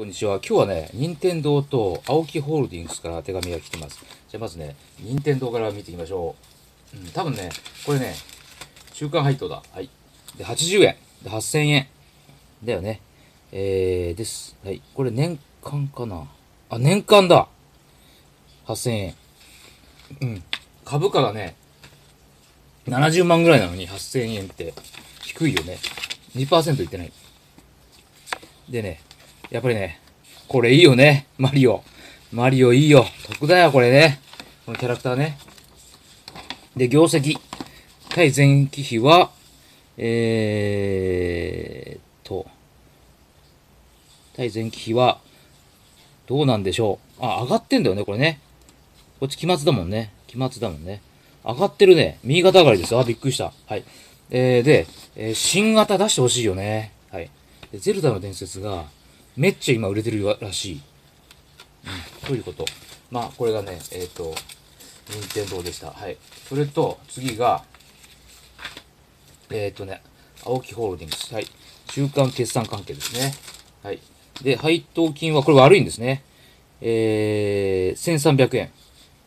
こんにちは。今日はね、任天堂と青木ホールディングスから手紙が来てます。じゃあまずね、任天堂から見ていきましょう。うん、多分ね、これね、週間配当だ。はい。で、80円。で、8000円。だよね。えー、です。はい。これ年間かなあ、年間だ !8000 円。うん。株価がね、70万ぐらいなのに8000円って低いよね。2%いってない。でね、やっぱりね、これいいよね。マリオ。マリオいいよ。得だよ、これね。このキャラクターね。で、業績。対前期比は、えーと、対前期比は、どうなんでしょう。あ、上がってんだよね、これね。こっち期末だもんね。期末だもんね。上がってるね。右肩上がりですよ。あ、びっくりした。はい。えー、で、えー新型出してほしいよね。はい。ゼルダの伝説が、めっちゃ今売れてるらしい。うん、ということ。まあ、これがね、えっ、と、任天堂でした。はい。それと、次が、えっ、とね、青木ホールディングス。はい。週間決算関係ですね。はい。で、配当金は、これ悪いんですね。えー、1300円。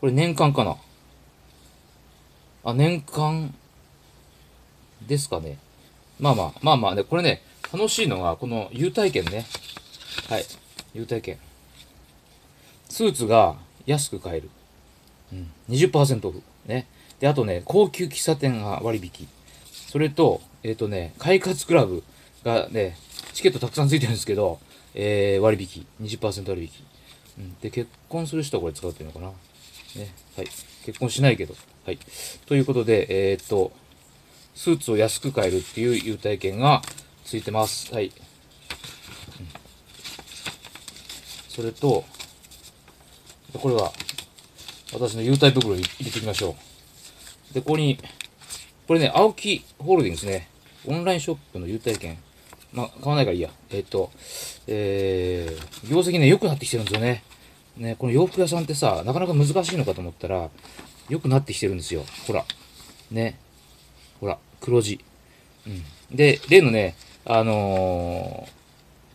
これ年間かなあ、年間ですかね。まあまあ、まあまあね、これね、楽しいのが、この優待券ね。はい。優待券。スーツが安く買える。うん。20%オフ。ね。で、あとね、高級喫茶店が割引。それと、えっ、とね、快活クラブがね、チケットたくさんついてるんですけど、えー、割引。20%割引。うん。で、結婚する人はこれ使うっていうのかな。ね。はい。結婚しないけど。はい。ということで、えーっと、スーツを安く買えるっていう優待券がついてます。はい。うんそれと、これは、私の優待袋に入れていきましょう。で、ここに、これね、青木ホールディングスね、オンラインショップの優待券。まあ、買わないからいいや。えっと、えー、業績ね、良くなってきてるんですよね。ね、この洋服屋さんってさ、なかなか難しいのかと思ったら、良くなってきてるんですよ。ほら。ね。ほら、黒字。うん。で、例のね、あのー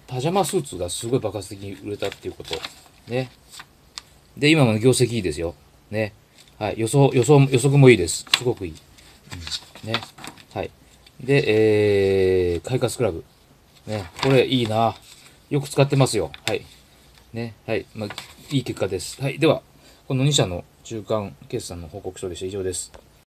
パジャマスーツがすごい爆発的に売れたっていうこと。ね。で、今も業績いいですよ。ね。はい。予想、予想、予測もいいです。すごくいい。うん。ね。はい。で、えー、快活クラブ。ね。これいいな。よく使ってますよ。はい。ね。はい。まあ、いい結果です。はい。では、この2社の中間決算の報告書でした。以上です。